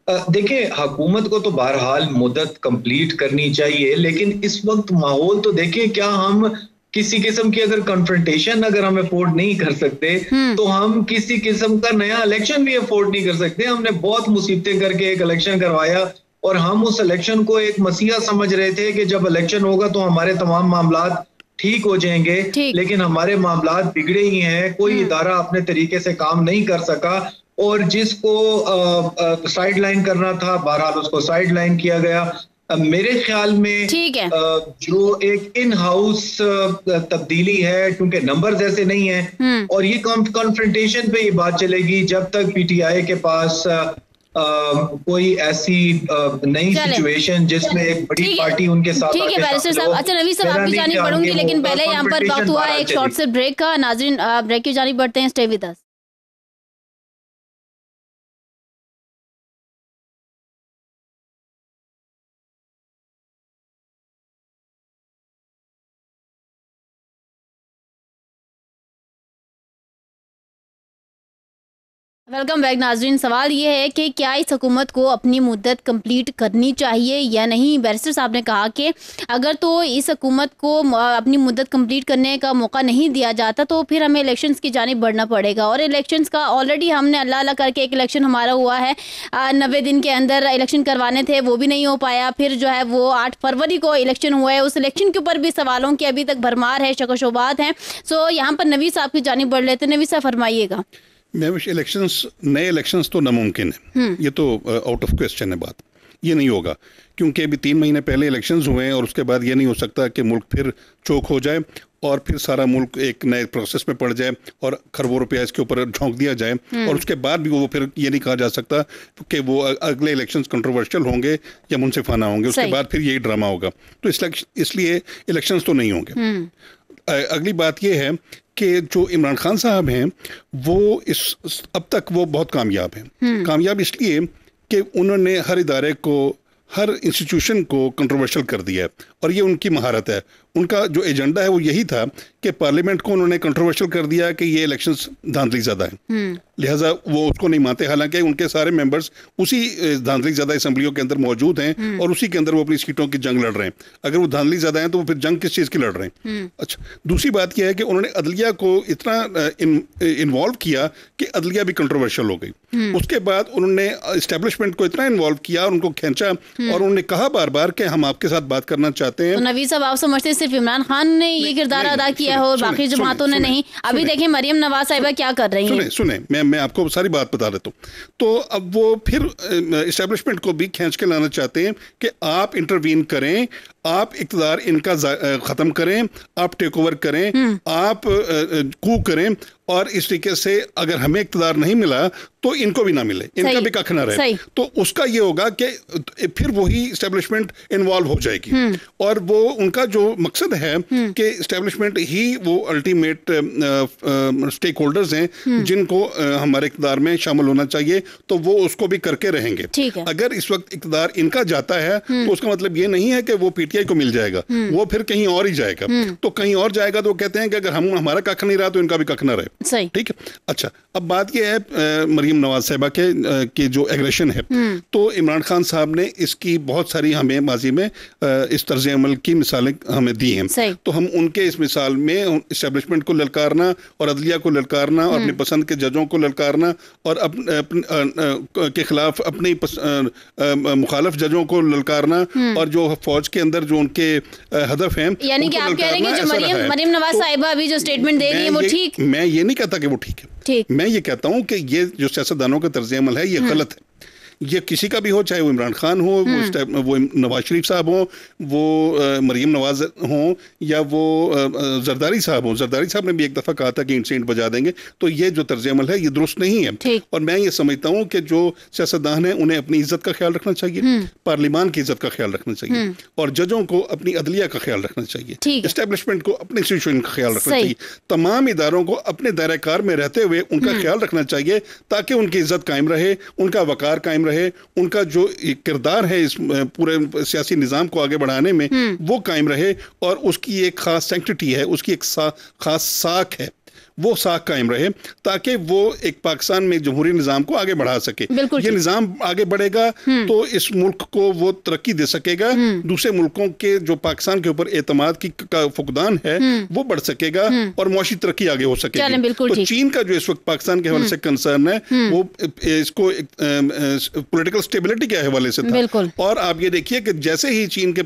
देखिए हुकूमत को तो बहरहाल मुद्दत कंप्लीट करनी चाहिए लेकिन इस वक्त माहौल तो देखिए क्या हम किसी किस्म की अगर कन्फ्रंटेशन अगर हम अफोर्ड नहीं कर सकते हम्म। तो हम किसी किस्म का नया इलेक्शन भी अफोर्ड नहीं कर सकते। हमने बहुत मुसीबतें करके एक इलेक्शन करवाया और हम उस इलेक्शन को एक मसीहा समझ रहे थे कि जब इलेक्शन होगा तो हमारे तमाम मामला ठीक हो जाएँगे लेकिन हमारे मामला बिगड़े ही हैं कोई हम्म। इदारा अपने तरीके से काम नहीं कर सका और जिसको साइड लाइन करना था बहरहाल उसको साइड लाइन किया गया मेरे ख्याल में ठीक है जो एक इन हाउस तब्दीली है क्योंकि नंबर ऐसे नहीं है हम्म। और ये कॉन्फ्रेंटेशन पे ये बात चलेगी जब तक पीटीआई के पास कोई ऐसी नई सिचुएशन जिसमें एक बड़ी पार्टी उनके साथ ठीक है बैरिस्टर साहब। अच्छा नवी साहब आपकी जानी पड़ूँगी लेकिन पहले यहाँ पर बात हुआ है एक शॉर्ट से ब्रेक का। नाजरीन ब्रेक की जानी पड़ते हैं? Stay with us welcome back नाजरीन। सवाल ये है कि क्या इस हुकूमत को अपनी मुद्दत कंप्लीट करनी चाहिए या नहीं? बैरिस्टर साहब ने कहा कि अगर तो इस हुकूमत को अपनी मुद्दत कंप्लीट करने का मौका नहीं दिया जाता तो फिर हमें इलेक्शंस की जानब बढ़ना पड़ेगा। और इलेक्शंस का ऑलरेडी हमने अल्लाह अल्लाह करके एक इलेक्शन हमारा हुआ है। नबे दिन के अंदर इलेक्शन करवाने थे, वो भी नहीं हो पाया। फिर जो है वो आठ फरवरी को इलेक्शन हुआ है। उस इलेक्शन के ऊपर भी सवालों की अभी तक भरमार है शकोशोबात हैं। सो यहाँ पर नवी साहब की जानब बढ़ लेते नवी साहब, फरमाइएगा। मैं इलेक्शंस नए इलेक्शंस तो नामुमकिन है। हम्म। ये तो आउट ऑफ़ क्वेश्चन है बात। ये नहीं होगा क्योंकि अभी तीन महीने पहले इलेक्शंस हुए हैं और उसके बाद ये नहीं हो सकता कि मुल्क फिर चौक हो जाए और फिर सारा मुल्क एक नए प्रोसेस में पड़ जाए और खरबों रुपया इसके ऊपर झोंक दिया जाए। हम्म। और उसके बाद भी वो फिर ये नहीं कहा जा सकता कि वो अगले इलेक्शंस कंट्रोवर्शियल होंगे या मुनसिफाना होंगे। उसके बाद फिर यही ड्रामा होगा। तो इसलिए इलेक्शंस तो नहीं होंगे। हम्म। अगली बात यह है कि जो इमरान खान साहब हैं वो इस अब तक वो बहुत कामयाब हैं हम्म। कामयाब इसलिए कि उन्होंने हर इदारे को हर इंस्टीट्यूशन को कंट्रोवर्शियल कर दिया है और ये उनकी महारत है उनका जो एजेंडा है वो यही था कि पार्लियामेंट को उन्होंने कंट्रोवर्शियल कर दिया कि ये इलेक्शन धांधली ज़्यादा है। हम्म। लिहाजा वो उसको नहीं मानते। हालाँकि उनके सारे मेंबर्स उसी धांधली ज़्यादा असम्बलियों के अंदर मौजूद हैं हम्म। और उसी के अंदर वो अपनी सीटों की जंग लड़ रहे हैं। अगर वो धांधली ज़्यादा है तो वो फिर जंग किस चीज़ की लड़ रहे हैं? हम्म। अच्छा दूसरी बात यह है कि उन्होंने अदलिया को इतना इन्वॉल्व किया कि अदलिया भी कंट्रोवर्शियल हो गई। उसके बाद उन्होंने इस्टेब्लिशमेंट को इतना इन्वॉल्व किया और उनको खींचा और उन्होंने कहा बार बार कि हम आपके साथ बात करना चाहते हैं। तो नवीद साहब आप समझते सिर्फ़ इमरान खान ने ये किरदार अदा किया है और बाकी जमातों ने नहीं। अभी देखिए मरियम नवाज़ साहिबा क्या कर रही है। सुने मैं मैं आपको सारी बात बता देता हूँ। तो अब वो फिर इस्टेब्लिशमेंट को भी खींच के लाना चाहते हैं कि आप इंटरवीन करें आप इकतदार इनका ख़त्म करें आप टेक ओवर करें हम्म। आप कू करें और इस तरीके से अगर हमें इकतदार नहीं मिला तो इनको भी ना मिले इनका भी कख ना रहे। तो उसका ये होगा कि फिर वही स्टेब्लिशमेंट इन्वॉल्व हो जाएगी। हम्म। और वो उनका जो मकसद है हम्म। कि स्टेब्लिशमेंट ही वो अल्टीमेट स्टेक होल्डर्स हैं जिनको हमारे इकतदार में शामिल होना चाहिए तो वो उसको भी करके रहेंगे। अगर इस वक्त इकतदार इनका जाता है तो उसका मतलब ये नहीं है कि वो पीटीआई को मिल जाएगा। हम्म। वो फिर कहीं और ही जाएगा। हम्म। तो कहीं और जाएगा तो कहते हैं कि अगर हम हमारा कख नहीं रहा तो इनका भी कख ना रहे। ठीक है? अच्छा अब बात यह है मरियम नवाज़ साहबा के की जो एग्रेशन है हम्म। तो इमरान खान साहब ने इसकी बहुत सारी हमें माजी में इस तर्ज अमल की मिसालें हमें दी हैं। तो हम उनके इस मिसाल में इस्टेब्लिशमेंट को ललकारना और अदलिया को ललकारना और अपनी पसंद के जजों को ललकारना और अपने के खिलाफ अपनी मुखालफ जजों को ललकारना और जो फौज के अंदर जो उनके हदफ हैं यानी कि आप कह रहे हैं कि जो नवाज़ तो साहिबा अभी जो स्टेटमेंट दे रही है वो ठीक। मैं ये नहीं कहता कि वो ठीक है। मैं ये कहता हूँ कि ये जो सियासतदानों का तर्ज अमल है ये हम्म। गलत है। ये किसी का भी हो चाहे वो इमरान खान हो वो हम्म। वो नवाज़ शरीफ साहब हो वो मरीम नवाज़ हो या वो जरदारी साहब हो। जरदारी साहब ने भी एक दफ़ा कहा था कि इंसेंट बजा देंगे। तो ये जो तर्ज अमल है ये दुरुस्त नहीं है। और मैं ये समझता हूँ कि जो सियासतदान है उन्हें अपनी इज़्ज़त का ख्याल रखना चाहिए। हम्म। पार्लियामान की इज़्ज़त का ख्याल रखना चाहिए। हम्म। और जजों को अपनी अदलिया का ख्याल रखना चाहिए। इस्टेब्लिशमेंट को अपने इंस्टीट्यूशन का ख्याल रखना चाहिए। तमाम इदारों को अपने दायरा कार में रहते हुए उनका ख्याल रखना चाहिए ताकि उनकी इज़्ज़त कायम रहे उनका वकार कायम रहे उनका जो किरदार है इस पूरे सियासी निज़ाम को आगे बढ़ाने में हम्म। वो कायम रहे और उसकी एक ख़ास सेंटिटी है उसकी एक ख़ास साख है वो साख कायम रहे ताकि वो एक पाकिस्तान में जमहूरी निज़ाम को आगे बढ़ा सके। ये निज़ाम आगे बढ़ेगा हम्म। तो इस मुल्क को वो तरक्की दे सकेगा। हम्म। दूसरे मुल्कों के जो पाकिस्तान के ऊपर एतमाद की फुकदान है हम्म। वो बढ़ सकेगा और मुआशी तरक्की आगे हो सकेगी। तो चीन का जो इस वक्त पाकिस्तान के हवाले से कंसर्न है वो इसको पोलिटिकल स्टेबिलिटी के हवाले से था। और आप ये देखिए कि जैसे ही चीन के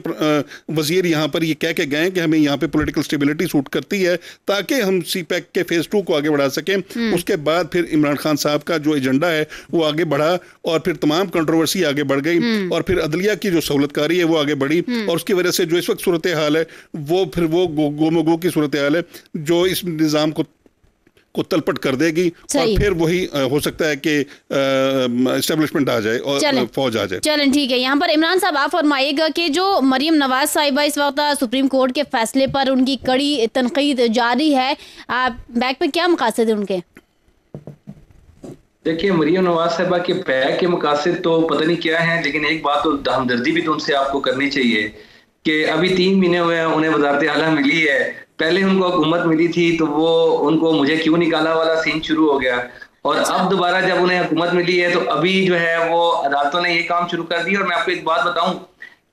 वज़ीर यहाँ पर ये कह के गए कि हमें यहाँ पे पोलिटिकल स्टेबिलिटी सूट करती है ताकि हम सी पैक के फ़ेज़ टू को आगे बढ़ा सकें हम्म। उसके बाद फिर इमरान खान साहब का जो एजेंडा है वो आगे बढ़ा और फिर तमाम कंट्रोवर्सी आगे बढ़ गई हम्म। और फिर अदलिया की जो सहूलतकारी है वो आगे बढ़ी हम्म। और उसकी वजह से जो इस वक्त सूरत हाल है वो फिर वो गोमोगो की सूरत हाल है जो इस निज़ाम को को तलपट कर देगी और फिर वही हो सकता है कि स्टेब्लिशमेंट आ जाए और फौज आ जाए। चलें ठीक है। यहाँ पर इमरान साहब आप फरमाइएगा कि जो मरियम नवाज़ साहिबा इस वक्त सुप्रीम कोर्ट के फैसले पर उनकी कड़ी तनकीद जारी है आप बैक पे क्या मकासद है उनके? देखिए मरियम नवाज़ साहबा के बैग के मकासद तो पता नहीं क्या है लेकिन एक बात तो हमदर्दी भी तो उनसे आपको करनी चाहिए कि अभी तीन महीने हुए हैं उन्हें वजारत आला मिली है पहले उनको हुकूमत मिली थी तो वो उनको मुझे क्यों निकाला वाला सीन शुरू हो गया और अच्छा। अब दोबारा जब उन्हें हुकूमत मिली है तो अभी जो है वो अदालतों ने ये काम शुरू कर दिया और मैं आपको एक बात बताऊँ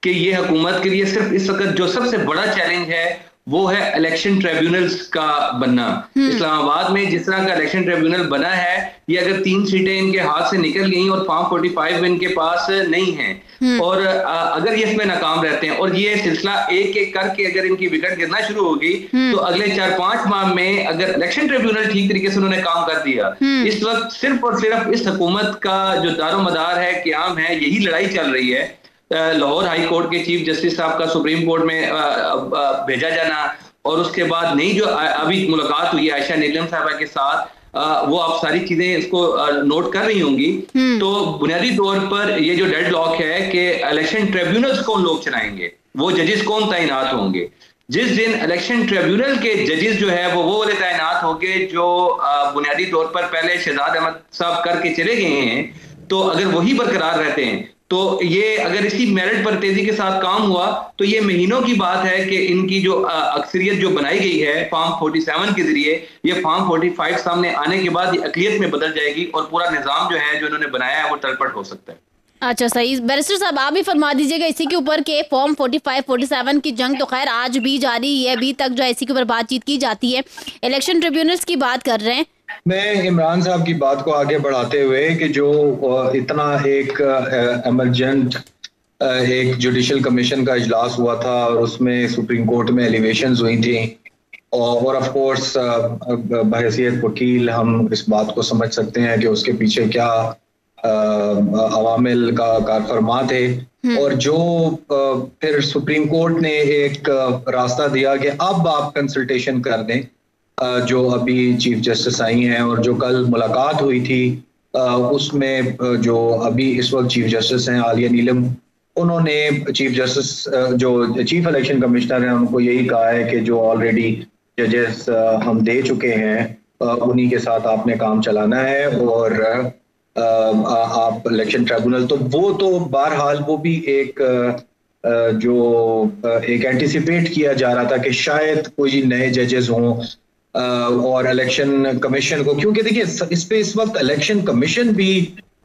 कि ये हुकूमत के लिए सिर्फ़ इस वक्त जो सबसे बड़ा चैलेंज है वो है इलेक्शन ट्रिब्यूनल्स का बनना हम्म। इस्लामाबाद में जिस तरह का इलेक्शन ट्रिब्यूनल बना है ये अगर तीन सीटें इनके हाथ से निकल गई और फॉर्म 45 इनके पास नहीं है हम्म। और अगर ये इसमें नाकाम रहते हैं और ये सिलसिला एक एक करके अगर इनकी विकेट गिरना शुरू होगी हम्म। तो अगले चार पाँच माह में अगर इलेक्शन ट्रिब्यूनल ठीक तरीके से उन्होंने काम कर दिया इस वक्त सिर्फ़ और सिर्फ़ इस हुकूमत का जो दारो मदार है क्याम है यही लड़ाई चल रही है लाहौर हाई कोर्ट के चीफ जस्टिस साहब का सुप्रीम कोर्ट में भेजा जाना और उसके बाद नई जो अभी मुलाकात हुई आयशा नीलम साहबा के साथ वो आप सारी चीज़ें इसको नोट कर रही होंगी। हम्म। तो बुनियादी तौर पर ये जो डेड लॉक है कि इलेक्शन ट्रिब्यूनल्स कौन लोग चलाएँगे वो जजेस कौन तैनात होंगे? जिस दिन इलेक्शन ट्रिब्यूनल के जजेस जो है वो वो वाले तैनात होंगे जो बुनियादी तौर पर पहले शहजाद अहमद साहब करके चले गए हैं तो अगर वही बरकरार रहते हैं तो ये अगर इसी मेरिट पर तेज़ी के साथ काम हुआ तो ये महीनों की बात है कि इनकी जो अक्सरियत जो बनाई गई है फॉर्म 47 के ज़रिए, ये फॉर्म 45 सामने आने के बाद ये अकलियत में बदल जाएगी और पूरा निज़ाम जो है, जो इन्होंने बनाया है, वो तलपट हो सकता है। अच्छा सही। बैरिस्टर साहब, आप भी फरमा दीजिएगा इसी के ऊपर के फॉर्म 45 47 की जंग तो खैर आज भी जारी है अभी तक जो इसी के ऊपर बातचीत की जाती है। इलेक्शन ट्रिब्यूनल्स की बात कर रहे हैं। मैं इमरान साहब की बात को आगे बढ़ाते हुए कि जो इतना एक एमरजेंट एक जुडिशल कमीशन का इजलास हुआ था और उसमें सुप्रीम कोर्ट में एलिवेशन हुई थी और ऑफ़ कोर्स बहसीत वकील हम इस बात को समझ सकते हैं कि उसके पीछे क्या अवामिल का कारफरमा थे हम्म। और जो फिर सुप्रीम कोर्ट ने एक रास्ता दिया कि अब आप कंसल्टेशन कर दें जो अभी चीफ जस्टिस आई हैं और जो कल मुलाकात हुई थी उसमें जो अभी इस वक्त चीफ जस्टिस हैं आलिया नीलम उन्होंने चीफ जस्टिस जो चीफ इलेक्शन कमिश्नर हैं उनको यही कहा है कि जो ऑलरेडी जजेस हम दे चुके हैं उन्हीं के साथ आपने काम चलाना है और आप इलेक्शन ट्रिब्यूनल तो वो तो बहरहाल वो भी एक जो एक एंटिसिपेट किया जा रहा था कि शायद कोई नए जजेस हों और इलेक्शन कमीशन को, क्योंकि देखिए, इस पे इस वक्त इलेक्शन कमीशन भी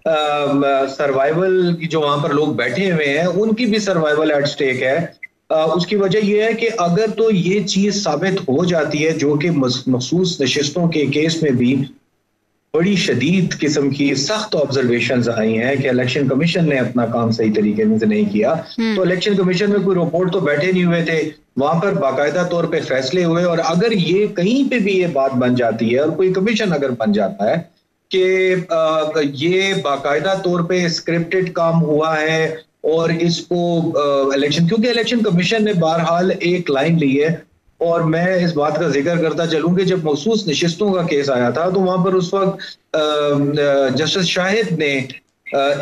सर्वाइवल की जो वहाँ पर लोग बैठे हुए हैं, उनकी भी सर्वाइवल एट स्टेक है। उसकी वजह यह है कि अगर तो ये चीज़ साबित हो जाती है, जो कि मखसूस नशस्तों के केस में भी बड़ी शदीद किस्म की सख्त ऑब्जर्वेशन आई हैं कि इलेक्शन कमीशन ने अपना काम सही तरीके से नहीं किया हम्म। तो इलेक्शन कमीशन में कोई रिपोर्ट तो बैठे नहीं हुए थे वहाँ पर बाकायदा तौर पे फैसले हुए और अगर ये कहीं पे भी ये बात बन जाती है और कोई कमीशन अगर बन जाता है कि ये बाकायदा तौर पे स्क्रिप्टेड काम हुआ है और इसको इलेक्शन क्योंकि इलेक्शन कमीशन ने बहरहाल एक लाइन ली है और मैं इस बात का ज़िक्र करता चलूँ कि जब मखसूस नशस्तों का केस आया था तो वहाँ पर उस वक्त जस्टिस शाहिद ने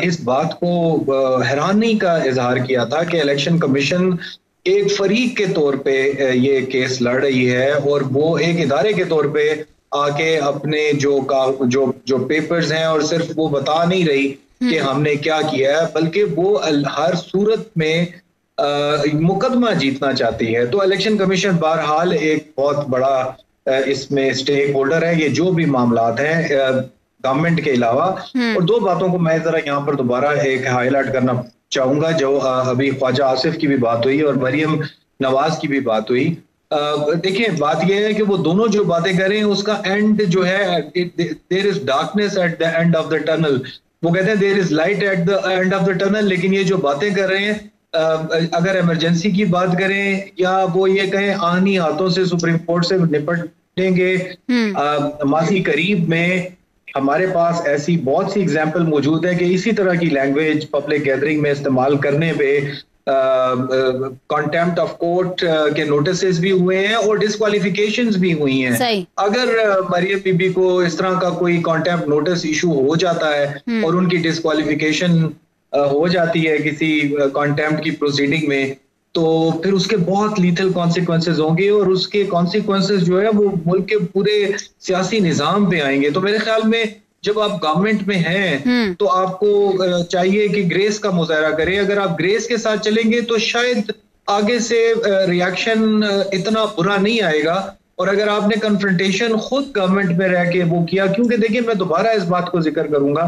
इस बात को हैरानी का इजहार किया था कि इलेक्शन कमीशन एक फरीक के तौर पे ये केस लड़ रही है और वो एक इदारे के तौर पे आके अपने जो का जो जो पेपर्स हैं और सिर्फ़ वो बता नहीं रही कि हम्म। हमने क्या किया है बल्कि वो हर सूरत में मुकदमा जीतना चाहती है। तो इलेक्शन कमीशन बहरहाल एक बहुत बड़ा इसमें स्टेक होल्डर है। ये जो भी मामला हैं गवर्नमेंट के अलावा। हम्म। और दो बातों को मैं जरा यहाँ पर दोबारा एक हाईलाइट करना चाहूँगा जो अभी ख्वाजा आसिफ की भी बात हुई और मरियम नवाज़ की भी बात हुई। देखिए बात यह है कि वो दोनों जो बातें कर रहे हैं उसका एंड जो है there is darkness at the end of the tunnel वो कहते हैं there is light at the end of the tunnel लेकिन ये जो बातें कर रहे हैं अगर इमरजेंसी की बात करें या वो ये कहें आनी हाथों से सुप्रीम कोर्ट से निपटेंगे हम्म। मासी करीब में हमारे पास ऐसी बहुत सी एग्ज़ाम्पल मौजूद है कि इसी तरह की लैंग्वेज पब्लिक गैदरिंग में इस्तेमाल करने पे कॉन्टेम्प्ट ऑफ़ कोर्ट के नोटिस भी हुए हैं और डिस्कालिफिकेशन भी हुई हैं अगर मरियम बीबी को इस तरह का कोई कॉन्टेम्प्ट नोटिस इशू हो जाता है हम्म। और उनकी डिस्कालिफिकेशन हो जाती है किसी कॉन्टेम्प्ट की प्रोसीडिंग में तो फिर उसके बहुत लीथल कॉन्सिक्वेंसेज होंगे और उसके कॉन्सिक्वेंसेज जो है वो मुल्क के पूरे सियासी निज़ाम पे आएँगे। तो मेरे ख्याल में जब आप गवर्नमेंट में हैं हम्म। तो आपको चाहिए कि ग्रेस का मुजाहरा करें। अगर आप ग्रेस के साथ चलेंगे तो शायद आगे से रिएक्शन इतना बुरा नहीं आएगा। और अगर आपने कन्फ्रंटेशन खुद गवर्नमेंट में रह के वो किया क्योंकि देखिए मैं दोबारा इस बात को ज़िक्र करूँगा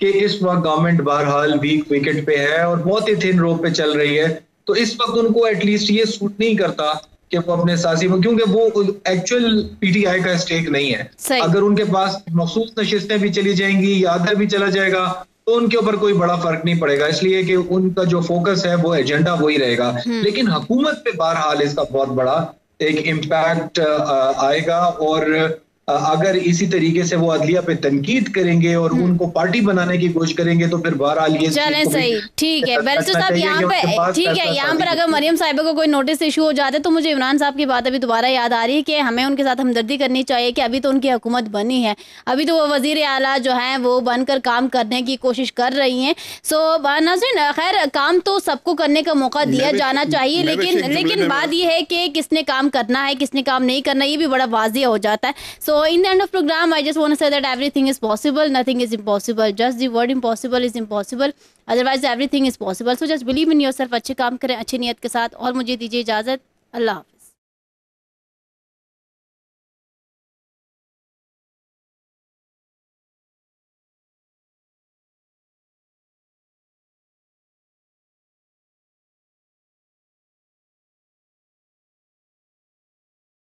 कि इस वक्त गवर्नमेंट बहरहाल वीक विकेट पे है और बहुत ही थिन रोप पे चल रही है। तो इस वक्त उनको एटलीस्ट ये सूट नहीं करता कि वो अपने सासी में क्योंकि वो एक्चुअल पीटीआई का स्टेक नहीं है। अगर उनके पास मखसूस नशिस्तें भी चली जाएँगी या अदर भी चला जाएगा तो उनके ऊपर कोई बड़ा फ़र्क नहीं पड़ेगा। इसलिए कि उनका जो फोकस है वो एजेंडा वही रहेगा। हम्म। लेकिन हुकूमत पे बहरहाल इसका बहुत बड़ा एक इम्पैक्ट आएगा और अगर इसी तरीके से वो अदलिया पे तनकीद करेंगे और हम्म। उनको पार्टी बनाने की कोशिश करेंगे तो फिर बहरहाल ये चले सही। ठीक है बैरिस्टर साहब यहाँ पे ठीक है यहाँ पर अगर मरियम साहिबा को कोई नोटिस इशू हो जाते तो मुझे इमरान साहब की बात अभी दोबारा याद आ रही है कि हमें उनके साथ हमदर्दी करनी चाहिए कि अभी तो उनकी हुकूमत बनी है। अभी तो वो वज़ीर आला जो है वो बनकर काम करने की कोशिश कर रही हैं। सो नाजिन खैर काम तो सबको करने का मौका दिया जाना चाहिए लेकिन लेकिन बात यह है कि किसने काम करना है किसने काम नहीं करना ये भी बड़ा वाजिया हो जाता है। सो So in the end of program, I just want to say that everything is possible. Nothing is impossible. Just the word impossible is impossible. Otherwise everything is possible. So just believe in yourself. अच्छे काम करें अच्छी नीयत के साथ और मुझे दीजिए इजाज़त अल्लाह